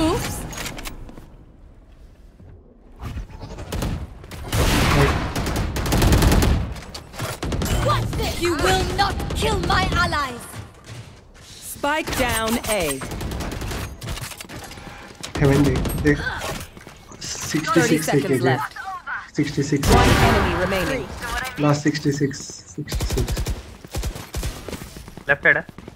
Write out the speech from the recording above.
Oops. What's this? You will not kill my allies. Spike down A. Heaven, they, they, 66 seconds left. 66. One enemy remaining. Last 66. 66. Left header. Eh?